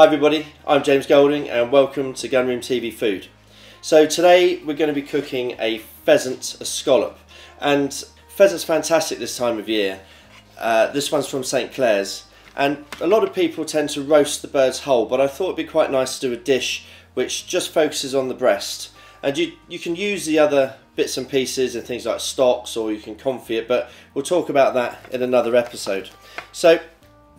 Hi everybody, I'm James Golding and welcome to Gunroom TV Food. So today we're going to be cooking a pheasant a scallop and pheasant's fantastic this time of year. Uh, this one's from St Clair's and a lot of people tend to roast the birds whole but I thought it'd be quite nice to do a dish which just focuses on the breast and you, you can use the other bits and pieces and things like stocks or you can confit it but we'll talk about that in another episode. So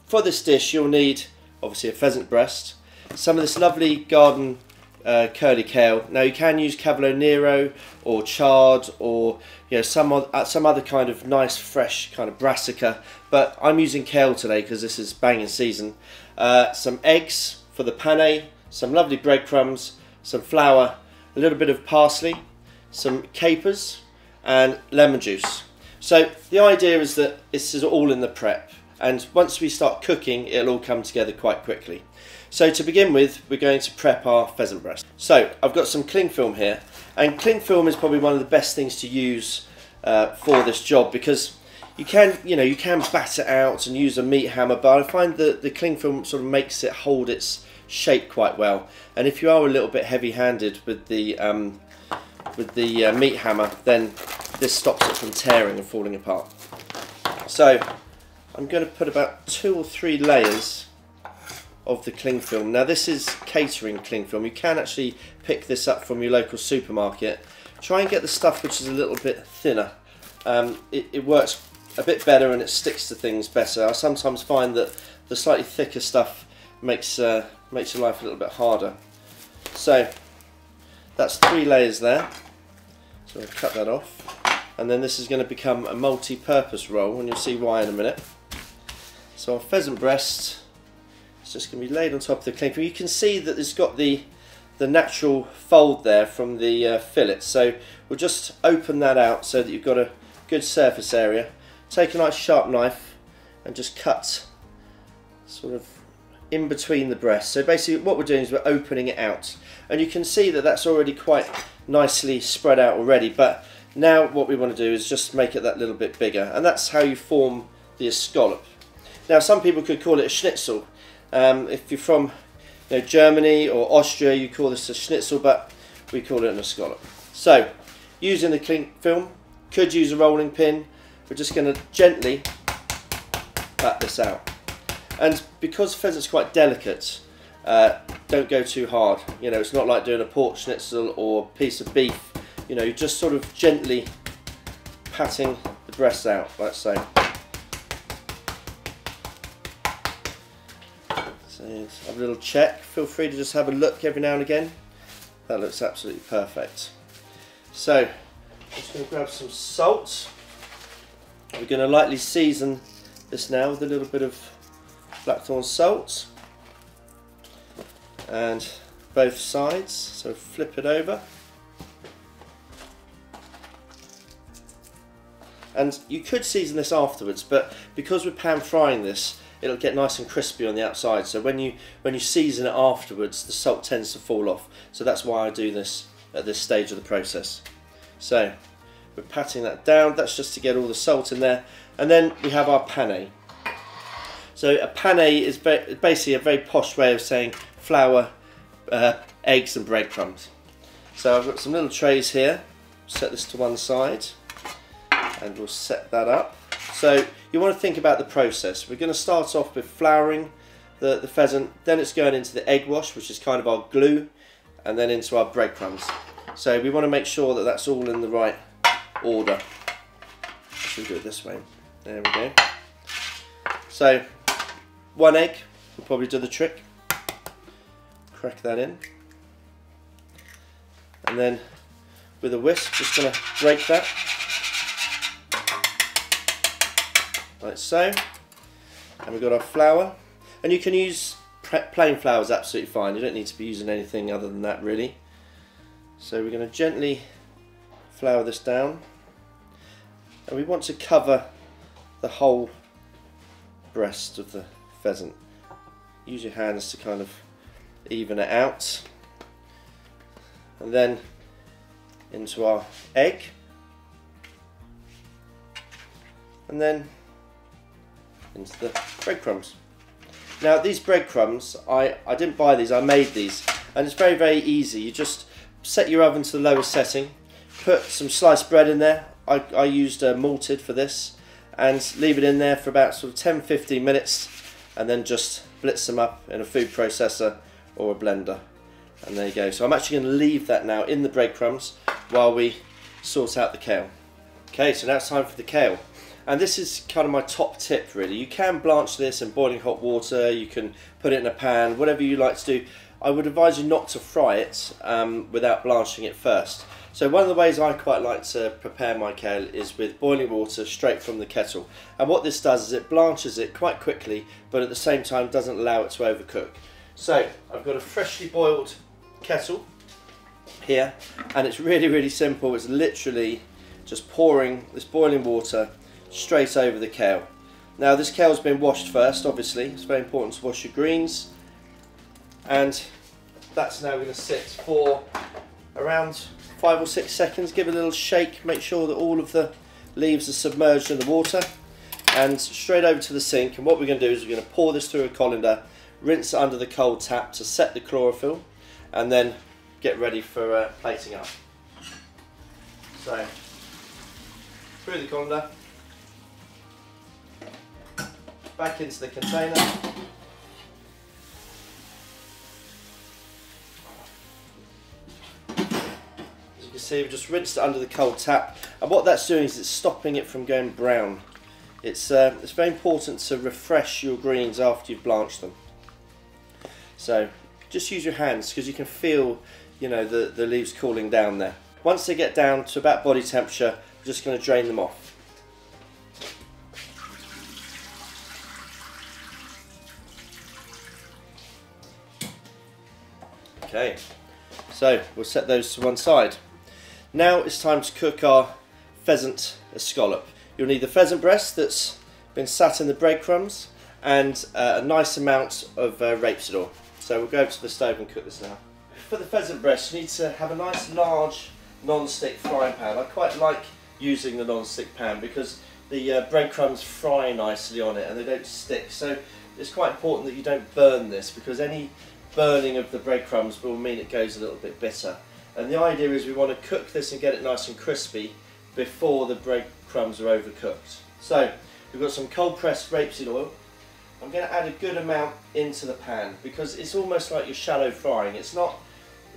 for this dish you'll need obviously a pheasant breast, some of this lovely garden uh, curly kale. Now you can use Cavolo Nero or chard or you know some uh, some other kind of nice fresh kind of brassica, but I'm using kale today because this is banging season. Uh, some eggs for the pane, some lovely breadcrumbs, some flour, a little bit of parsley, some capers, and lemon juice. So the idea is that this is all in the prep and once we start cooking it'll all come together quite quickly. So to begin with we're going to prep our pheasant breast. So I've got some cling film here and cling film is probably one of the best things to use uh, for this job because you can you know you can batter out and use a meat hammer but I find that the cling film sort of makes it hold its shape quite well and if you are a little bit heavy handed with the um, with the uh, meat hammer then this stops it from tearing and falling apart. So I'm going to put about two or three layers of the cling film. Now this is catering cling film. You can actually pick this up from your local supermarket. Try and get the stuff which is a little bit thinner. Um, it, it, works a bit better and it sticks to things better. I sometimes find that the slightly thicker stuff makes uh, makes your life a little bit harder. So that's three layers there. So I'll cut that off. And then this is going to become a multi-purpose roll and you'll see why in a minute. So our pheasant breast is just going to be laid on top of the film. You can see that it's got the the natural fold there from the uh, fillet. So we'll just open that out so that you've got a good surface area. Take a nice sharp knife and just cut sort of in between the breasts. So basically what we're doing is we're opening it out. And you can see that that's already quite nicely spread out already. But now what we want to do is just make it that little bit bigger. And that's how you form the escallop. Now, some people could call it a schnitzel. Um, if you're from you know, Germany or Austria, you call this a schnitzel, but we call it an escallop. So, using the cling film, could use a rolling pin. We're just going to gently pat this out. And because pheasant's quite delicate, uh, don't go too hard. You know, it's not like doing a pork schnitzel or a piece of beef. You know, you're just sort of gently patting the breast out, like so. Have a little check. Feel free to just have a look every now and again. That looks absolutely perfect. So, I'm just going to grab some salt. We're going to lightly season this now with a little bit of blackthorn salt. And both sides, so flip it over. And you could season this afterwards, but because we're pan frying this, it'll get nice and crispy on the outside. So when you when you season it afterwards, the salt tends to fall off. So that's why I do this at this stage of the process. So we're patting that down. That's just to get all the salt in there. And then we have our pane. So a pane is basically a very posh way of saying flour, uh, eggs and breadcrumbs. So I've got some little trays here. Set this to one side and we'll set that up. So you want to think about the process. We're going to start off with flouring the, the pheasant, then it's going into the egg wash, which is kind of our glue, and then into our breadcrumbs. So we want to make sure that that's all in the right order. Should do it this way. There we go. So one egg will probably do the trick. Crack that in. And then with a whisk, just going to break that. Like so. And we've got our flour. And you can use plain flour is absolutely fine. You don't need to be using anything other than that really. So we're going to gently flour this down. And we want to cover the whole breast of the pheasant. Use your hands to kind of even it out. And then into our egg. And then into the breadcrumbs. Now these breadcrumbs, I, I didn't buy these, I made these. And it's very, very easy. You just set your oven to the lowest setting, put some sliced bread in there. I, I used uh, malted for this. And leave it in there for about sort of 10-15 minutes. And then just blitz them up in a food processor or a blender. And there you go. So I'm actually going to leave that now in the breadcrumbs while we sort out the kale. Okay, so now it's time for the kale. And this is kind of my top tip really. You can blanch this in boiling hot water, you can put it in a pan, whatever you like to do. I would advise you not to fry it um, without blanching it first. So one of the ways I quite like to prepare my kale is with boiling water straight from the kettle. And what this does is it blanches it quite quickly, but at the same time doesn't allow it to overcook. So I've got a freshly boiled kettle here, and it's really, really simple. It's literally just pouring this boiling water straight over the kale. Now this kale's been washed first, obviously. It's very important to wash your greens. And that's now going to sit for around five or six seconds. Give it a little shake, make sure that all of the leaves are submerged in the water. And straight over to the sink. And what we're going to do is we're going to pour this through a colander, rinse it under the cold tap to set the chlorophyll, and then get ready for uh, plating up. So, through the colander, back into the container. As you can see, we've just rinsed it under the cold tap, and what that's doing is it's stopping it from going brown. It's, uh, it's very important to refresh your greens after you've blanched them. So just use your hands because you can feel you know the, the leaves cooling down there. Once they get down to about body temperature, we're just going to drain them off. Okay, so we'll set those to one side. Now it's time to cook our pheasant escallop. You'll need the pheasant breast that's been sat in the breadcrumbs and uh, a nice amount of uh, rapeseed oil. So we'll go to the stove and cook this now. For the pheasant breast you need to have a nice large non-stick frying pan. I quite like using the non-stick pan because the uh, breadcrumbs fry nicely on it and they don't stick. So it's quite important that you don't burn this because any burning of the breadcrumbs will mean it goes a little bit bitter. And the idea is we want to cook this and get it nice and crispy before the breadcrumbs are overcooked. So we've got some cold pressed rapeseed oil. I'm going to add a good amount into the pan because it's almost like you're shallow frying. It's not,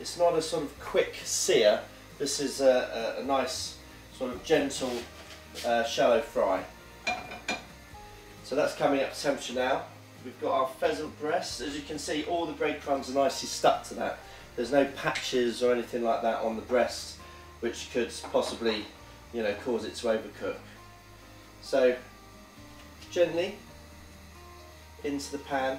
it's not a sort of quick sear. This is a, a, a nice sort of gentle uh, shallow fry. So that's coming up to temperature now. We've got our pheasant breast. As you can see, all the breadcrumbs are nicely stuck to that. There's no patches or anything like that on the breast, which could possibly, you know, cause it to overcook. So, gently into the pan.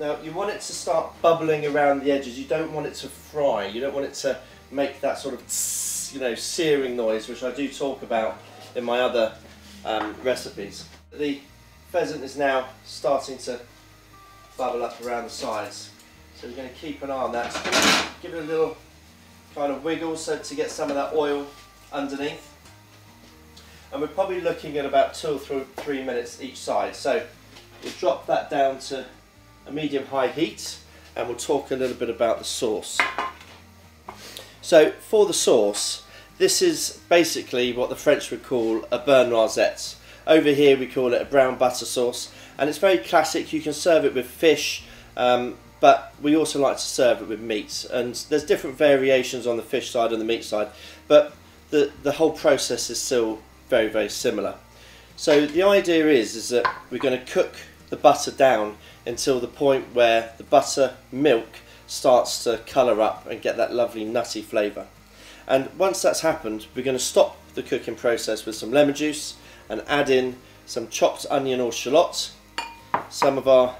Now, you want it to start bubbling around the edges. You don't want it to fry. You don't want it to make that sort of, tss, you know, searing noise, which I do talk about in my other um, recipes. The pheasant is now starting to bubble up around the sides. So we're going to keep an eye on that. Give it a little kind of wiggle so to get some of that oil underneath. And we're probably looking at about two or three minutes each side. So we'll drop that down to a medium-high heat and we'll talk a little bit about the sauce. So for the sauce, this is basically what the French would call a beurre noisette. Over here we call it a brown butter sauce and it's very classic. You can serve it with fish um, but we also like to serve it with meat and there's different variations on the fish side and the meat side but the, the whole process is still very very similar. So the idea is, is that we're going to cook the butter down until the point where the butter milk starts to colour up and get that lovely nutty flavour. And once that's happened, we're going to stop the cooking process with some lemon juice and add in some chopped onion or shallot, some of our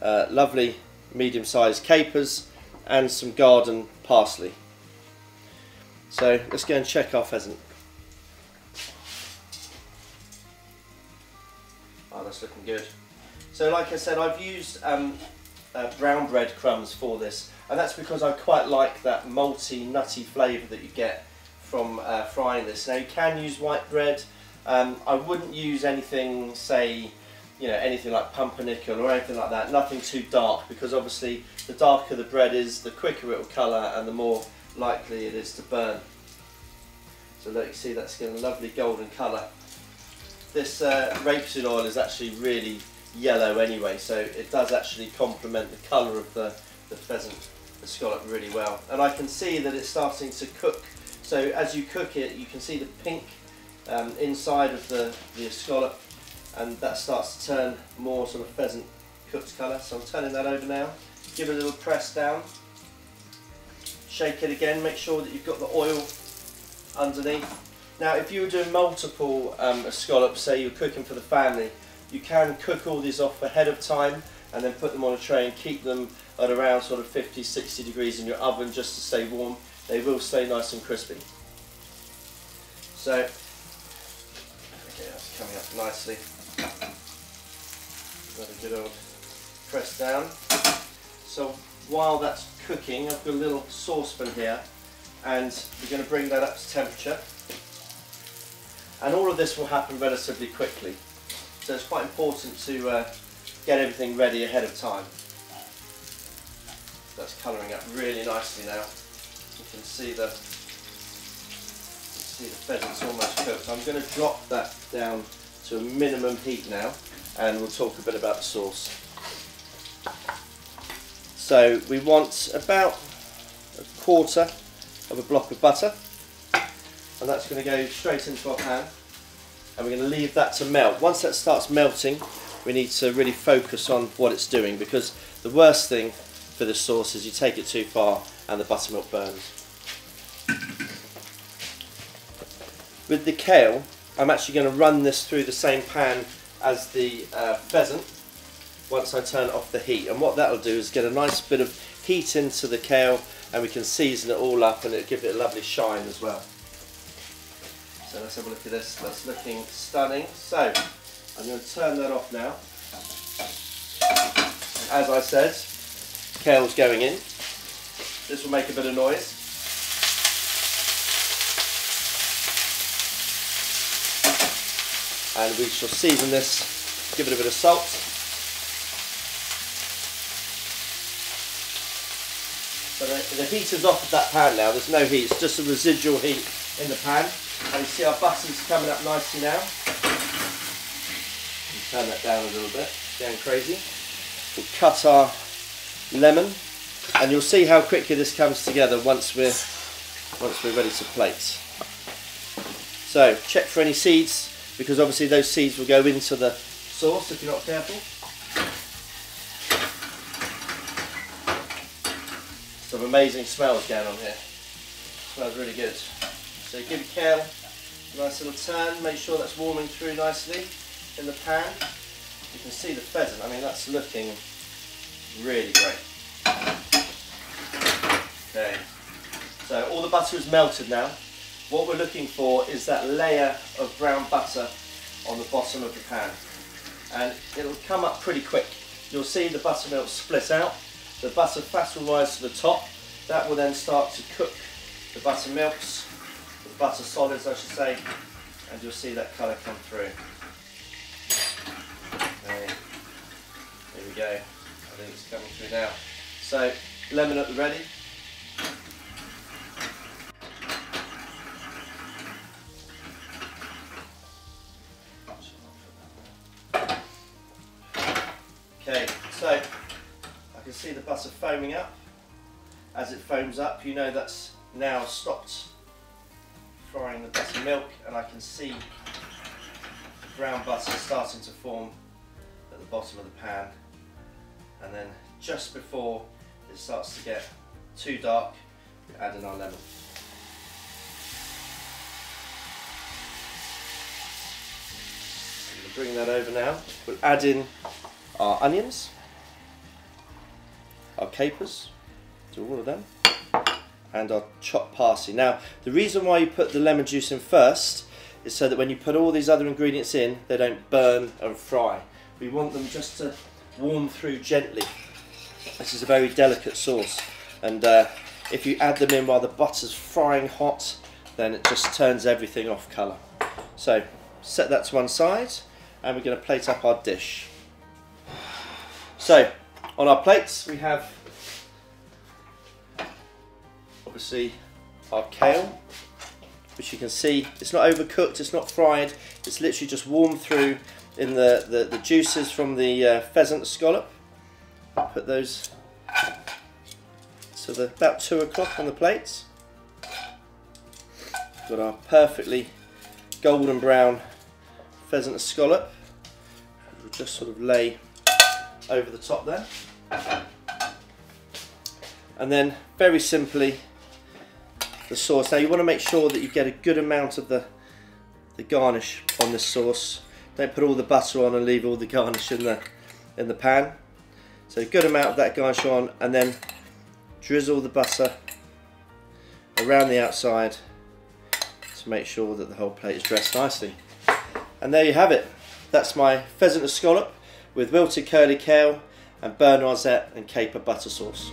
uh, lovely medium-sized capers and some garden parsley. So let's go and check our pheasant. Oh, that's looking good. So like I said, I've used um, uh, brown bread crumbs for this, and that's because I quite like that malty, nutty flavour that you get from uh, frying this. Now you can use white bread, um, I wouldn't use anything, say, you know anything like pumpernickel or anything like that. Nothing too dark because obviously the darker the bread is, the quicker it will colour and the more likely it is to burn. So look, you see that's getting a lovely golden colour. This uh, rapeseed oil is actually really yellow anyway, so it does actually complement the colour of the, the pheasant scallop really well. And I can see that it's starting to cook. So as you cook it, you can see the pink um, inside of the, the scallop and that starts to turn more sort of pheasant cooked colour. So I'm turning that over now. Give it a little press down. Shake it again, make sure that you've got the oil underneath. Now if you were doing multiple um, scallops, say you're cooking for the family, you can cook all these off ahead of time and then put them on a tray and keep them at around sort of 50, 60 degrees in your oven just to stay warm. They will stay nice and crispy. So, coming up nicely. Another good old press down. So while that's cooking, I've got a little saucepan here and we're going to bring that up to temperature. And all of this will happen relatively quickly. So it's quite important to uh, get everything ready ahead of time. That's colouring up really nicely now. You can see the see the pheasant's almost cooked. I'm going to drop that down to a minimum heat now and we'll talk a bit about the sauce. So we want about a quarter of a block of butter and that's going to go straight into our pan and we're going to leave that to melt. Once that starts melting we need to really focus on what it's doing because the worst thing for this sauce is you take it too far and the buttermilk burns. With the kale I'm actually going to run this through the same pan as the uh, pheasant once I turn off the heat and what that'll do is get a nice bit of heat into the kale and we can season it all up and it'll give it a lovely shine as well. So let's have a look at this, that's looking stunning. So I'm going to turn that off now. As I said, kale's going in. This will make a bit of noise. And we shall season this, give it a bit of salt. So the, the heat is off of that pan now, there's no heat, it's just a residual heat in the pan. And you see our butter's coming up nicely now. Turn that down a little bit, going crazy. We'll cut our lemon, and you'll see how quickly this comes together once we're once we're ready to plate. So check for any seeds, because obviously those seeds will go into the sauce if you're not careful. Some amazing smells going on here. Smells really good. So give your kale a nice little turn, make sure that's warming through nicely in the pan. You can see the pheasant, I mean that's looking really great. Okay, so all the butter is melted now. What we're looking for is that layer of brown butter on the bottom of the pan. And it'll come up pretty quick. You'll see the buttermilk split out the butter fat will rise to the top. That will then start to cook the buttermilks, the butter solids I should say, and you'll see that colour come through. There we go. I think it's coming through now. So, lemon at the ready. Foaming up. As it foams up, you know that's now stopped frying the buttermilk and I can see the brown butter starting to form at the bottom of the pan. And then just before it starts to get too dark, we add in our lemon. Bring that over now. We'll add in our onions our capers, do all of them, and our chopped parsley. Now, the reason why you put the lemon juice in first is so that when you put all these other ingredients in, they don't burn and fry. We want them just to warm through gently. This is a very delicate sauce, and uh, if you add them in while the butter's frying hot, then it just turns everything off colour. So, set that to one side, and we're going to plate up our dish. So, on our plates we have obviously our kale, which you can see it's not overcooked, it's not fried, it's literally just warmed through in the, the, the juices from the uh, pheasant scallop. Put those to the about two o'clock on the plates. Got our perfectly golden brown pheasant scallop. We'll just sort of lay over the top there. And then very simply the sauce. Now you want to make sure that you get a good amount of the, the garnish on this sauce. Don't put all the butter on and leave all the garnish in the, in the pan. So a good amount of that garnish on and then drizzle the butter around the outside to make sure that the whole plate is dressed nicely. And there you have it. That's my pheasant scallop with wilted curly kale and beurre noisette and caper butter sauce.